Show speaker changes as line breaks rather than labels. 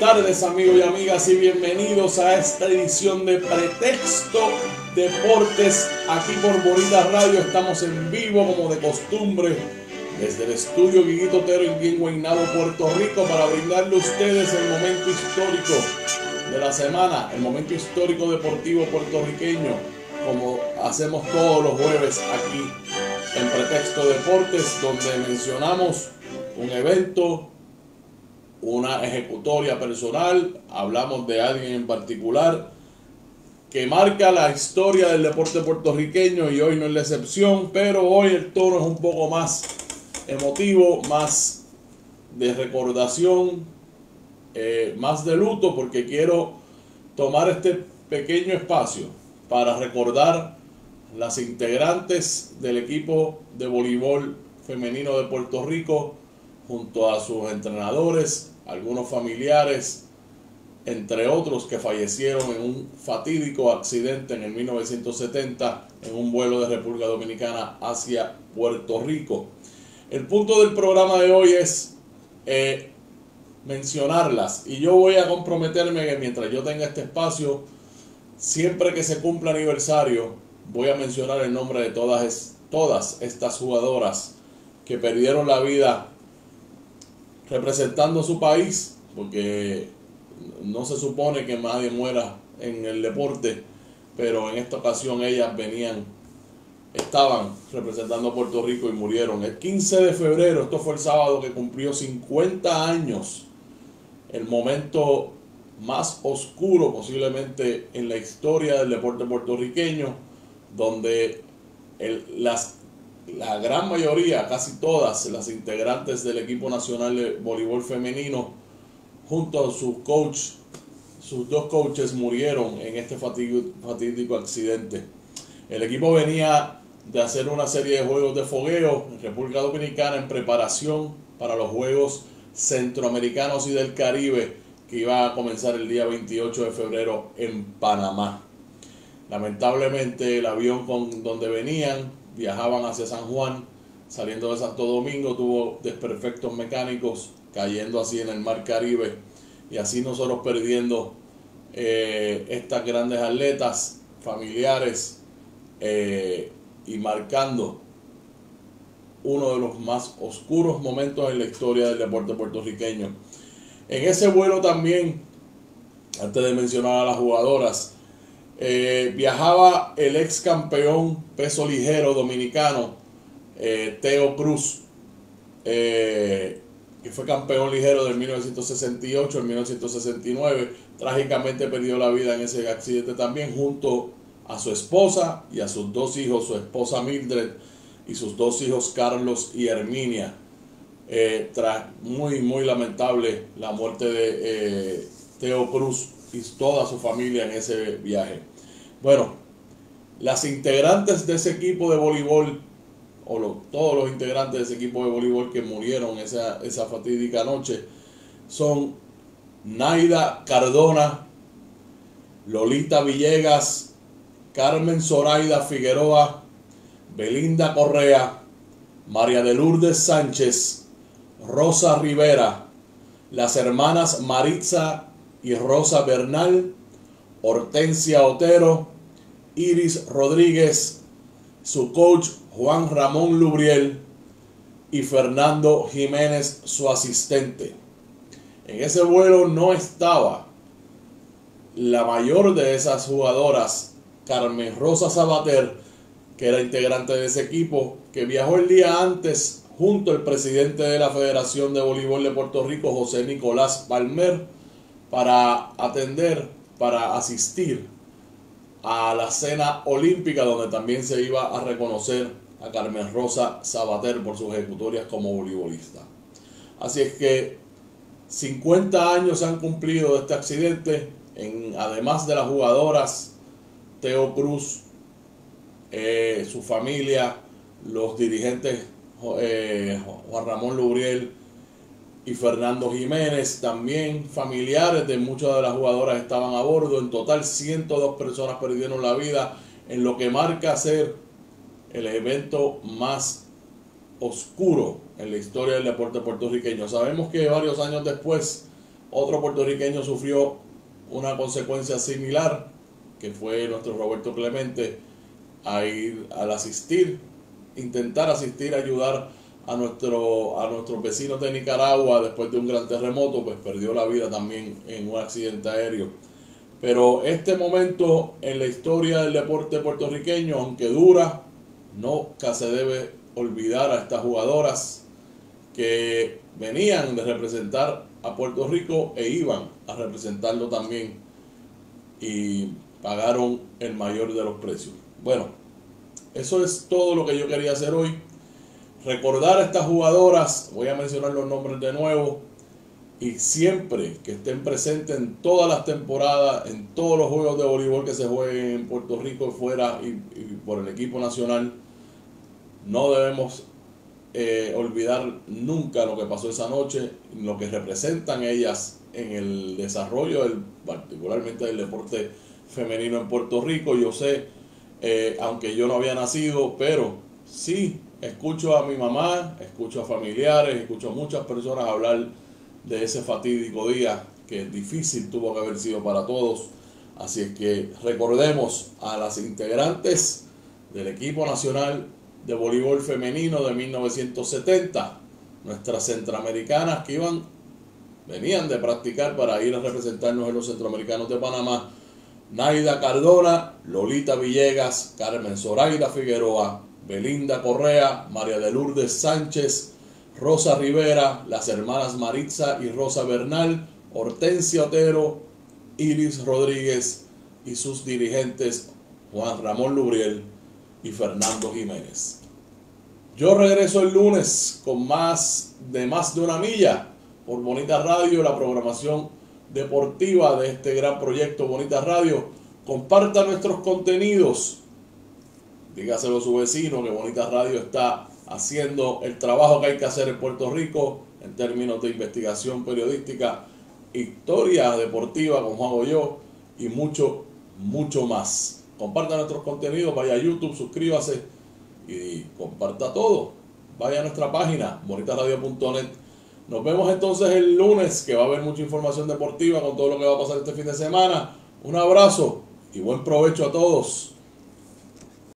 tardes amigos y amigas y bienvenidos a esta edición de Pretexto Deportes. Aquí por Bonita Radio estamos en vivo como de costumbre desde el estudio Guiguito Otero en Bien Guaynabo, Puerto Rico para brindarle a ustedes el momento histórico de la semana, el momento histórico deportivo puertorriqueño como hacemos todos los jueves aquí en Pretexto Deportes donde mencionamos un evento una ejecutoria personal, hablamos de alguien en particular que marca la historia del deporte puertorriqueño y hoy no es la excepción, pero hoy el tono es un poco más emotivo, más de recordación, eh, más de luto, porque quiero tomar este pequeño espacio para recordar las integrantes del equipo de voleibol femenino de Puerto Rico junto a sus entrenadores, algunos familiares, entre otros que fallecieron en un fatídico accidente en el 1970 en un vuelo de República Dominicana hacia Puerto Rico. El punto del programa de hoy es eh, mencionarlas y yo voy a comprometerme que mientras yo tenga este espacio, siempre que se cumpla aniversario, voy a mencionar el nombre de todas, todas estas jugadoras que perdieron la vida representando su país, porque no se supone que nadie muera en el deporte, pero en esta ocasión ellas venían, estaban representando a Puerto Rico y murieron. El 15 de febrero, esto fue el sábado que cumplió 50 años, el momento más oscuro posiblemente en la historia del deporte puertorriqueño, donde las la gran mayoría, casi todas las integrantes del equipo nacional de voleibol femenino, junto a sus coach, sus dos coaches murieron en este fatídico accidente. El equipo venía de hacer una serie de juegos de fogueo en República Dominicana en preparación para los Juegos Centroamericanos y del Caribe que iba a comenzar el día 28 de febrero en Panamá. Lamentablemente el avión con donde venían viajaban hacia San Juan, saliendo de Santo Domingo, tuvo desperfectos mecánicos, cayendo así en el mar Caribe, y así nosotros perdiendo eh, estas grandes atletas familiares eh, y marcando uno de los más oscuros momentos en la historia del deporte puertorriqueño. En ese vuelo también, antes de mencionar a las jugadoras, eh, viajaba el ex campeón peso ligero dominicano, eh, Teo Cruz, eh, que fue campeón ligero del 1968 al 1969. Trágicamente perdió la vida en ese accidente también junto a su esposa y a sus dos hijos, su esposa Mildred y sus dos hijos Carlos y Herminia. muy, muy lamentable la muerte de Teo Cruz y toda su familia en ese viaje. Bueno, las integrantes de ese equipo de voleibol, o todos los integrantes de ese equipo de voleibol que murieron esa, esa fatídica noche, son Naida Cardona, Lolita Villegas, Carmen Zoraida Figueroa, Belinda Correa, María de Lourdes Sánchez, Rosa Rivera, las hermanas Maritza y Rosa Bernal, Hortensia Otero, Iris Rodríguez, su coach Juan Ramón Lubriel y Fernando Jiménez, su asistente. En ese vuelo no estaba la mayor de esas jugadoras, Carmen Rosa Sabater, que era integrante de ese equipo, que viajó el día antes junto al presidente de la Federación de Voleibol de Puerto Rico, José Nicolás Palmer, para atender para asistir a la cena olímpica donde también se iba a reconocer a Carmen Rosa Sabater por sus ejecutorias como voleibolista. Así es que 50 años han cumplido de este accidente, en, además de las jugadoras Teo Cruz, eh, su familia, los dirigentes eh, Juan Ramón Lubriel, y Fernando Jiménez, también familiares de muchas de las jugadoras estaban a bordo. En total 102 personas perdieron la vida en lo que marca ser el evento más oscuro en la historia del deporte puertorriqueño. Sabemos que varios años después Otro puertorriqueño sufrió una consecuencia similar, que fue nuestro Roberto Clemente, a ir, al asistir, intentar asistir, ayudar a nuestro, a nuestros vecinos de Nicaragua después de un gran terremoto, pues perdió la vida también en un accidente aéreo. Pero este momento en la historia del deporte puertorriqueño, aunque dura, nunca se debe olvidar a estas jugadoras que venían de representar a Puerto Rico e iban a representarlo también y pagaron el mayor de los precios. Bueno, eso es todo lo que yo quería hacer hoy. Recordar a estas jugadoras, voy a mencionar los nombres de nuevo, y siempre que estén presentes en todas las temporadas, en todos los juegos de voleibol que se jueguen en Puerto Rico fuera y, por el equipo nacional, no debemos eh, olvidar nunca lo que pasó esa noche, lo que representan ellas en el desarrollo, del, particularmente del deporte femenino en Puerto Rico. Yo sé, eh, aunque yo no había nacido, pero sí escucho a mi mamá, escucho a familiares, escucho a muchas personas hablar de ese fatídico día que difícil tuvo que haber sido para todos. Así es que recordemos a las integrantes del equipo nacional de voleibol femenino de 1970, nuestras centroamericanas que iban, venían de practicar para ir a representarnos en los centroamericanos de Panamá. Naida Cardona, Lolita Villegas, Carmen Zoraida Figueroa, Belinda Correa, María de Lourdes Sánchez, Rosa Rivera, las hermanas Maritza y Rosa Bernal, Hortensia Otero, Iris Rodríguez y sus dirigentes Juan Ramón Lubriel y Fernando Jiménez. Yo regreso el lunes con más de más de una milla por Bonita Radio, la programación deportiva de este gran proyecto Bonita Radio. Comparta nuestros contenidos. Dígaselo a su vecino que Bonita Radio está haciendo el trabajo que hay que hacer en Puerto Rico en términos de investigación periodística, historia deportiva con Juan Goyo y mucho, mucho más. Comparta nuestros contenidos, vaya a YouTube, suscríbase y comparta todo. Vaya a nuestra página, bonitaradio.net. Nos vemos entonces el lunes, que va a haber mucha información deportiva con todo lo que va a pasar este fin de semana. Un abrazo y buen provecho a todos.